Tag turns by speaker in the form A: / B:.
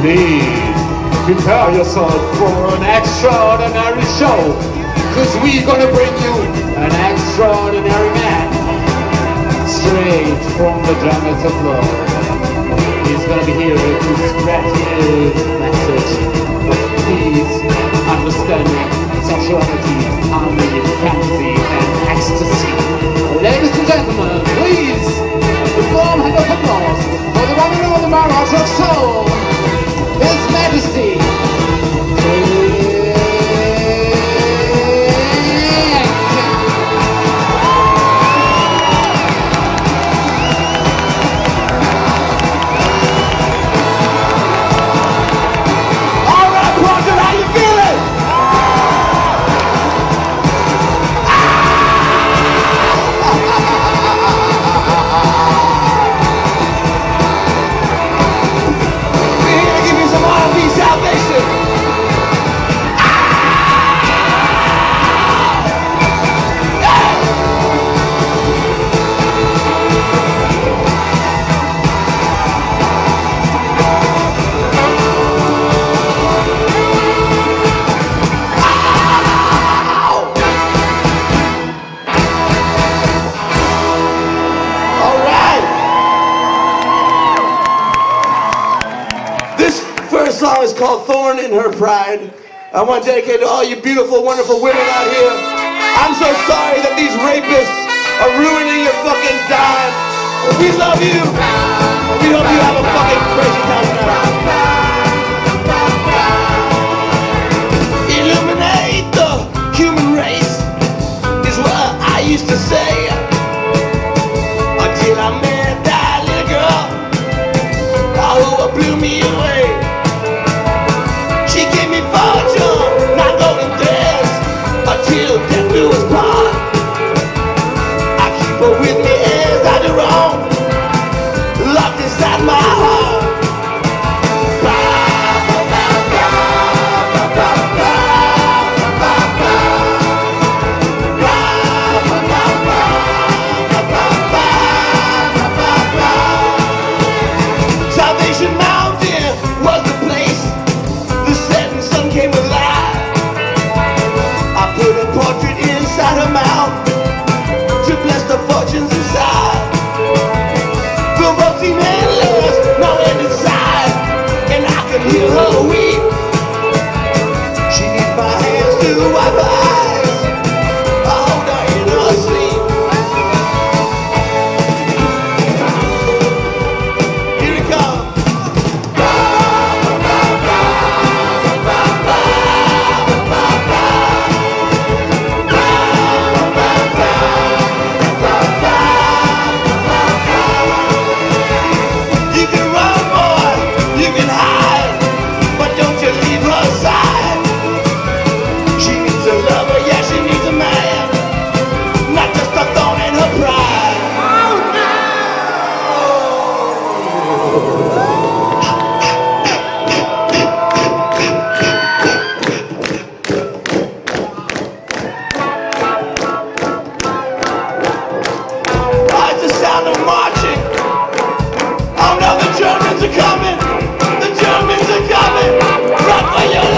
A: Please prepare yourself for an extraordinary show. Cause we're gonna bring you an extraordinary man. Straight from the of love. He's gonna be here to spread his of Soul,
B: called Thorn in Her Pride. I want to dedicate to all you beautiful, wonderful women out here. I'm so sorry that these rapists are ruining your fucking time. We love you. We hope you have a fucking crazy time Yeah. coming! Run for your